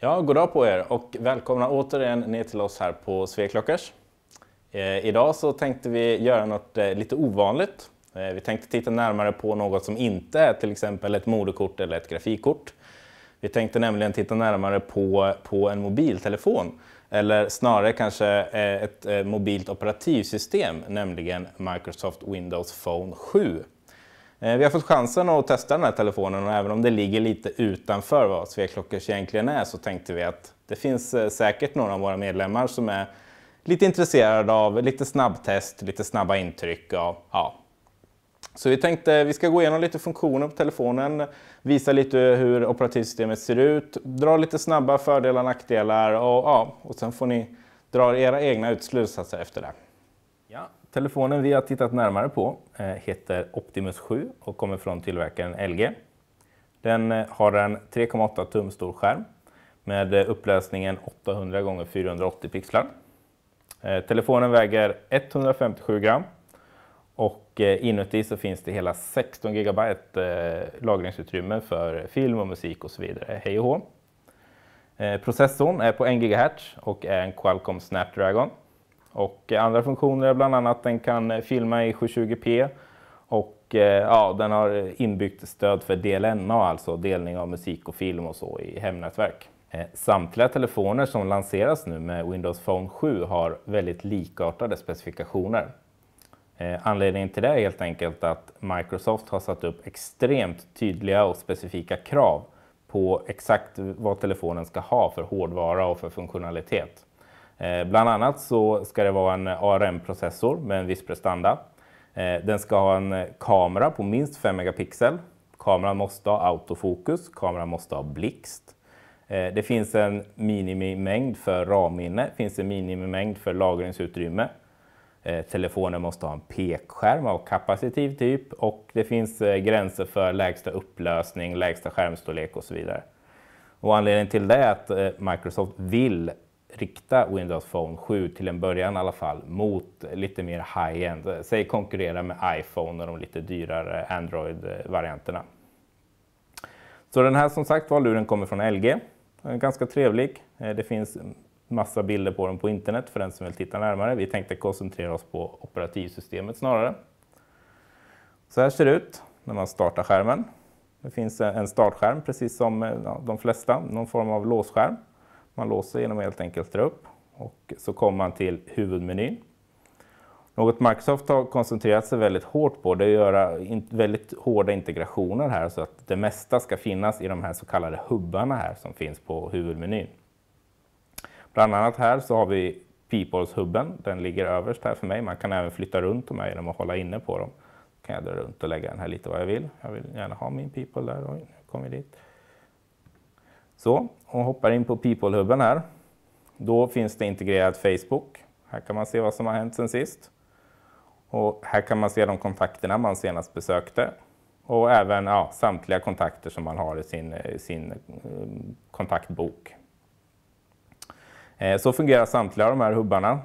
Ja, god dag på er och välkomna återigen ner till oss här på Sveklockers. Eh, idag så tänkte vi göra något eh, lite ovanligt. Eh, vi tänkte titta närmare på något som inte är till exempel ett moderkort eller ett grafikkort. Vi tänkte nämligen titta närmare på, på en mobiltelefon eller snarare kanske eh, ett eh, mobilt operativsystem, nämligen Microsoft Windows Phone 7. Eh, vi har fått chansen att testa den här telefonen och även om det ligger lite utanför vad Sveklockers egentligen är så tänkte vi att det finns eh, säkert några av våra medlemmar som är lite intresserade av lite snabbtest, lite snabba intryck. Och, ja. Så vi tänkte vi ska gå igenom lite funktioner på telefonen, visa lite hur operativsystemet ser ut, dra lite snabba fördelar och nackdelar och, ja, och sen får ni dra era egna utslutsatser efter det. Telefonen vi har tittat närmare på eh, heter Optimus 7 och kommer från tillverkaren LG. Den eh, har en 3,8 tum stor skärm med eh, upplösningen 800 x 480 pixlar. Telefonen väger 157 gram och inuti så finns det hela 16 GB lagringsutrymme för film och musik och så vidare. Hej och hå. Processorn är på 1 GHz och är en Qualcomm Snapdragon och eh, andra funktioner är bland annat att den kan eh, filma i 720p och eh, ja, den har inbyggt stöd för DLNA, alltså delning av musik och film och så i hemnätverk. Samtliga telefoner som lanseras nu med Windows Phone 7 har väldigt likartade specifikationer. Anledningen till det är helt enkelt att Microsoft har satt upp extremt tydliga och specifika krav på exakt vad telefonen ska ha för hårdvara och för funktionalitet. Eh, bland annat så ska det vara en ARM-processor med en viss prestanda. Eh, den ska ha en eh, kamera på minst 5 megapixel. Kameran måste ha autofokus, kameran måste ha blixt. Det finns en minimimängd för RAM-minne, det finns en minimimängd för lagringsutrymme. Telefonen måste ha en pekskärm av kapacitiv typ och det finns gränser för lägsta upplösning, lägsta skärmstorlek och så vidare. Och anledningen till det är att Microsoft vill rikta Windows Phone 7 till en början i alla fall mot lite mer high-end. Säg konkurrera med iPhone och de lite dyrare Android-varianterna. Så den här som sagt var, luren kommer från LG. Ganska trevlig. Eh, det finns massa bilder på den på internet för den som vill titta närmare. Vi tänkte koncentrera oss på operativsystemet snarare. Så här ser det ut när man startar skärmen. Det finns en startskärm precis som eh, de flesta, någon form av låsskärm. Man låser genom att helt enkelt dra upp och så kommer man till huvudmenyn. Något Microsoft har koncentrerat sig väldigt hårt på det är att göra väldigt hårda integrationer här så att det mesta ska finnas i de här så kallade hubbarna här som finns på huvudmenyn. Bland annat här så har vi Peoples-hubben. Den ligger överst här för mig. Man kan även flytta runt de här genom att hålla inne på dem. Då kan jag dra runt och lägga den här lite vad jag vill. Jag vill gärna ha min People där. Oj, nu kom vi dit. Så, och hoppar in på People-hubben här. Då finns det integrerat Facebook. Här kan man se vad som har hänt sen sist. Och här kan man se de kontakterna man senast besökte. Och även ja, samtliga kontakter som man har i sin, eh, sin eh, kontaktbok. Eh, så fungerar samtliga de här hubbarna.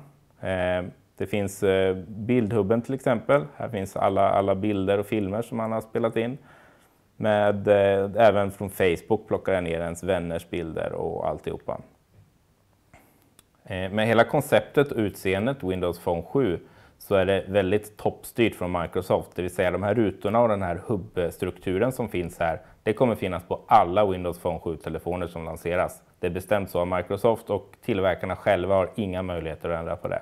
Det finns bildhubben till exempel. Här finns alla, alla bilder och filmer som man har spelat in. Med, eh, även från Facebook plockar jag ner ens vänners bilder och alltihopa. Eh, med hela konceptet och utseendet Windows Phone 7 så är det väldigt toppstyrt från Microsoft. Det vill säga de här rutorna och den här hubbstrukturen som finns här. Det kommer finnas på alla Windows Phone 7-telefoner som lanseras. Det är bestämt så av Microsoft och tillverkarna själva har inga möjligheter att ändra på det.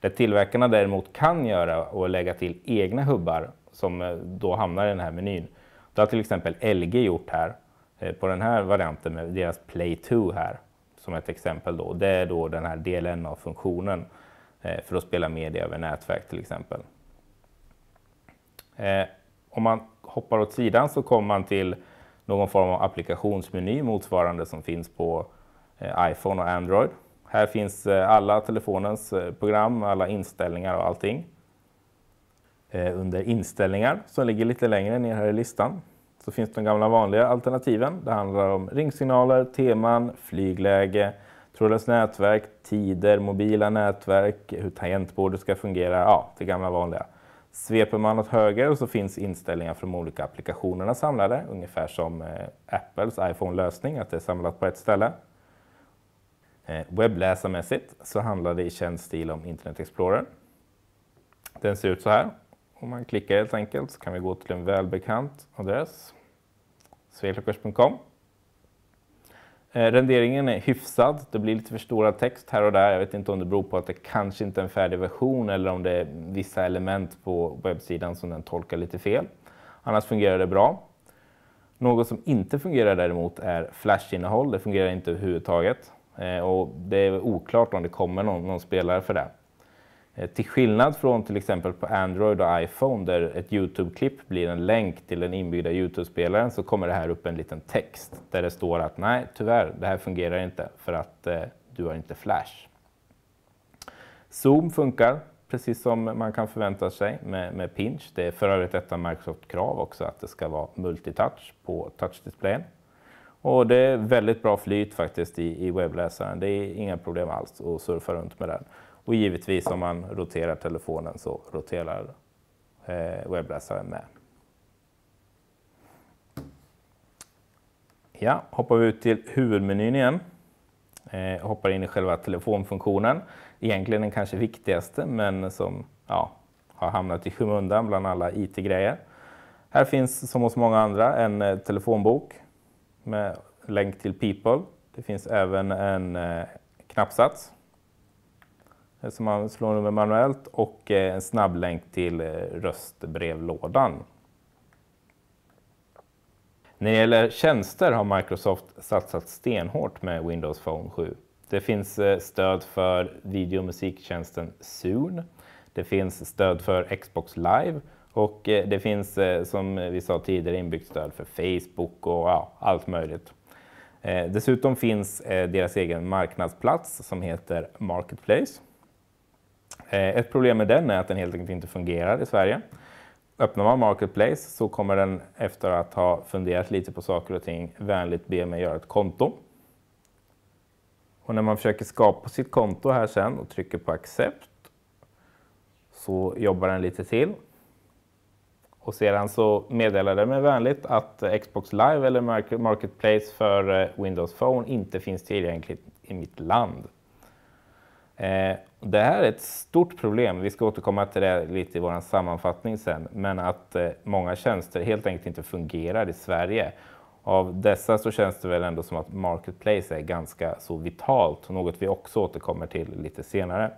Det tillverkarna däremot kan göra och lägga till egna hubbar som eh, då hamnar i den här menyn. Det har till exempel LG gjort här eh, på den här varianten med deras Play 2 här som ett exempel då. Det är då den här delen av funktionen eh, för att spela media över nätverk till exempel. Eh, om man hoppar åt sidan så kommer man till någon form av applikationsmeny motsvarande som finns på iPhone och Android. Här finns alla telefonens program, alla inställningar och allting. Eh, under inställningar som ligger lite längre ner här i listan så finns de gamla vanliga alternativen. Det handlar om ringsignaler, teman, flygläge, trådlöst nätverk, tider, mobila nätverk, hur tangentbordet ska fungera. Ja, det gamla vanliga. Sveper man åt höger så finns inställningar från de olika applikationerna samlade, ungefär som eh, Apples iPhone-lösning, att det är samlat på ett ställe. Eh, webbläsarmässigt så handlar det i känd stil om Internet Explorer. Den ser ut så här. Om man klickar helt enkelt så kan vi gå till en välbekant adress, sveklockers.com. Eh, renderingen är hyfsad, det blir lite förstorad text här och där. Jag vet inte om det beror på att det kanske inte är en färdig version eller om det är vissa element på webbsidan som den tolkar lite fel. Annars fungerar det bra. Något som inte fungerar däremot är flashinnehåll. Det fungerar inte överhuvudtaget. Eh, och det är oklart om det kommer någon, någon spelare för det. Eh, till skillnad från till exempel på Android och iPhone där ett Youtube-klipp blir en länk till den inbyggda Youtube-spelaren så kommer det här upp en liten text där det står att nej, tyvärr, det här fungerar inte för att eh, du har inte Flash. Zoom funkar precis som man kan förvänta sig med, med Pinch. Det är för övrigt ett av Microsoft-krav också att det ska vara multitouch på touchdisplayen. Och det är väldigt bra flyt faktiskt i, i webbläsaren. Det är inga problem alls att surfa runt med den. Och givetvis om man roterar telefonen så roterar eh, webbläsaren med. Ja, hoppar vi ut till huvudmenyn igen. Eh, hoppar in i själva telefonfunktionen. Egentligen den kanske viktigaste men som ja, har hamnat i skymundan bland alla IT-grejer. Här finns som hos många andra en eh, telefonbok med länk till People. Det finns även en eh, knappsats Eh, som man slår nummer manuellt och eh, en en snabblänk till eh, röstbrevlådan. När det gäller tjänster har Microsoft satsat stenhårt med Windows Phone 7. Det finns stöd för video och musiktjänsten Zoom. Det finns stöd för Xbox Live och det finns som vi sa tidigare inbyggt stöd för Facebook och ja, allt möjligt. Dessutom finns deras egen marknadsplats som heter Marketplace. Eh, ett problem med den är att den helt enkelt inte fungerar i Sverige. Öppnar man Marketplace så kommer den efter att ha funderat lite på saker och ting vänligt be mig göra ett konto. Och när man försöker skapa sitt konto här sen och trycker på accept så jobbar den lite till. Och sedan så meddelar den mig vänligt att Xbox Live eller Marketplace för eh, Windows Phone inte finns tillgängligt i mitt land. Eh, det här är ett stort problem. Vi ska återkomma till det lite i vår sammanfattning sen. Men att eh, många tjänster helt enkelt inte fungerar i Sverige. Av dessa så känns det väl ändå som att Marketplace är ganska så vitalt. Något vi också återkommer till lite senare.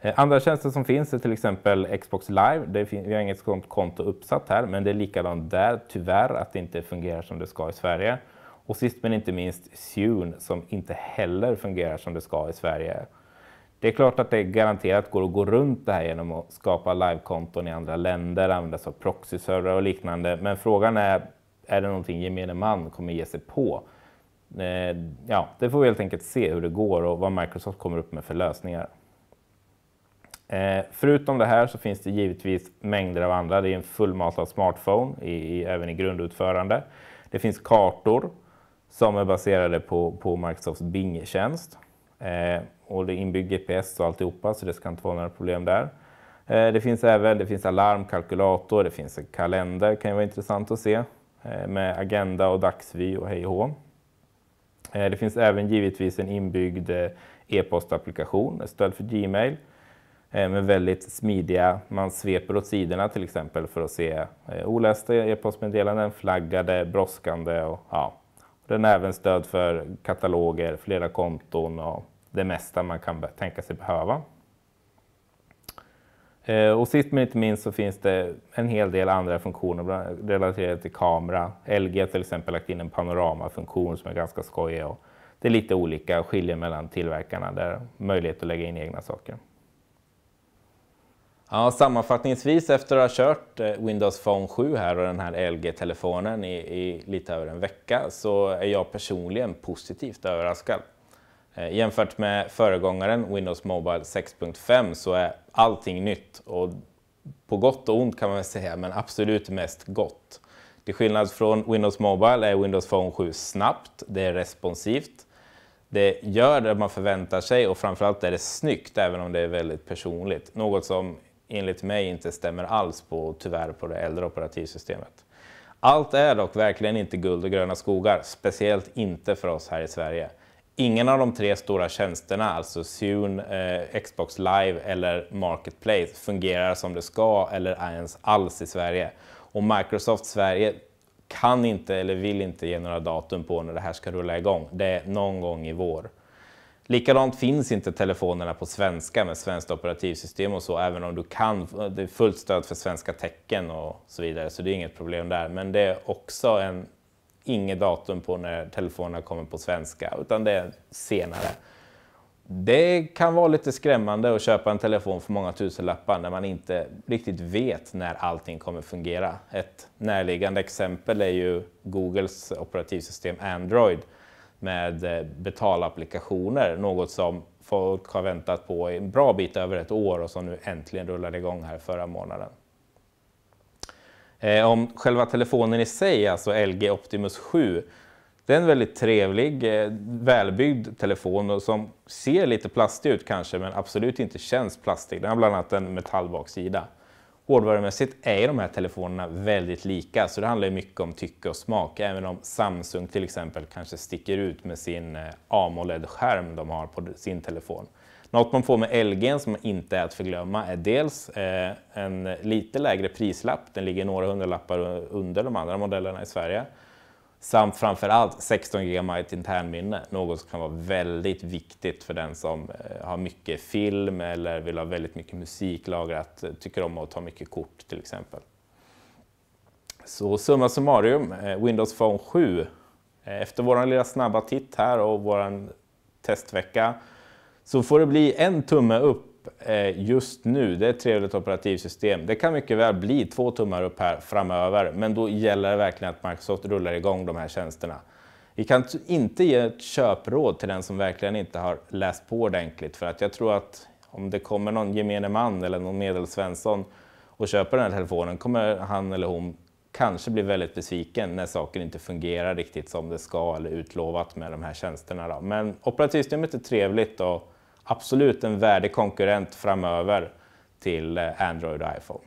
Eh, andra tjänster som finns är till exempel Xbox Live. Det vi har inget sånt konto uppsatt här, men det är likadant där. Tyvärr att det inte fungerar som det ska i Sverige. Och sist men inte minst Sune som inte heller fungerar som det ska i Sverige. Det är klart att det garanterat går att gå runt det här genom att skapa livekonton i andra länder, använda sig av proxyservrar och liknande. Men frågan är, är det någonting gemene man kommer ge sig på? Eh, ja, det får vi helt enkelt se hur det går och vad Microsoft kommer upp med för lösningar. Eh, förutom det här så finns det givetvis mängder av andra. Det är en fullmatad smartphone, i, i, även i grundutförande. Det finns kartor som är baserade på, på Microsofts Bing-tjänst. Eh, och det är inbyggd GPS och alltihopa så det ska inte vara några problem där. Eh, det finns även det finns alarm, kalkylator, det finns en kalender, kan ju vara intressant att se eh, med agenda och dagsvy och hej och eh, Det finns även givetvis en inbyggd eh, e-postapplikation, stöd för Gmail eh, med väldigt smidiga, man sveper åt sidorna till exempel för att se eh, olästa e-postmeddelanden, flaggade, brådskande och ja. Den har även stöd för kataloger, flera konton och det mesta man kan tänka sig behöva. Eh, och sist men inte minst så finns det en hel del andra funktioner relaterade till kamera. LG har till exempel lagt in en panoramafunktion som är ganska skojig. Och det är lite olika skiljer mellan tillverkarna där möjlighet att lägga in egna saker. Ja, sammanfattningsvis efter att ha kört eh, Windows Phone 7 här och den här LG-telefonen i, i lite över en vecka så är jag personligen positivt överraskad. Eh, jämfört med föregångaren Windows Mobile 6.5 så är allting nytt och på gott och ont kan man väl säga, men absolut mest gott. Till skillnad från Windows Mobile är Windows Phone 7 snabbt, det är responsivt, det gör det man förväntar sig och framförallt är det snyggt även om det är väldigt personligt. Något som enligt mig inte stämmer alls på, tyvärr, på det äldre operativsystemet. Allt är dock verkligen inte guld och gröna skogar, speciellt inte för oss här i Sverige ingen av de tre stora tjänsterna, alltså Zune, eh, Xbox Live eller Marketplace, fungerar som det ska eller ens alls i Sverige. Och Microsoft Sverige kan inte eller vill inte ge några datum på när det här ska rulla igång. Det är någon gång i vår. Likadant finns inte telefonerna på svenska med svenskt operativsystem och så, även om du kan, det är fullt stöd för svenska tecken och så vidare, så det är inget problem där. Men det är också en, inget datum på när telefonerna kommer på svenska, utan det är senare. Det kan vara lite skrämmande att köpa en telefon för många tusenlappar när man inte riktigt vet när allting kommer fungera. Ett närliggande exempel är ju Googles operativsystem Android med eh, betalapplikationer, något som folk har väntat på en bra bit över ett år och som nu äntligen rullade igång här förra månaden. Eh, om själva telefonen i sig, alltså LG Optimus 7, det är en väldigt trevlig, eh, välbyggd telefon som ser lite plastig ut kanske, men absolut inte känns plastig. Den har bland annat en metallbaksida. Hårdvarumässigt är de här telefonerna väldigt lika, så det handlar mycket om tycke och smak, även om Samsung till exempel kanske sticker ut med sin eh, AMOLED-skärm de har på sin telefon. Något man får med LG som inte är att förglömma är dels eh, en lite lägre prislapp, den ligger några hundralappar under de andra modellerna i Sverige. Samt framförallt 16 GB internminne, något som kan vara väldigt viktigt för den som eh, har mycket film eller vill ha väldigt mycket musik lagrat, eh, tycker om att ta mycket kort till exempel. Så summa summarum, Windows Phone 7. Efter vår lilla snabba titt här och vår testvecka så får det bli en tumme upp eh, just nu. Det är ett trevligt operativsystem. Det kan mycket väl bli två tummar upp här framöver, men då gäller det verkligen att Microsoft rullar igång de här tjänsterna. Vi kan inte ge ett köpråd till den som verkligen inte har läst på ordentligt, för att jag tror att om det kommer någon gemene man eller någon medelsvensson och köper den här telefonen kommer han eller hon kanske bli väldigt besviken när saker inte fungerar riktigt som det ska eller utlovat med de här tjänsterna. Då. Men operativsystemet är trevligt och absolut en värdig konkurrent framöver till Android och iPhone.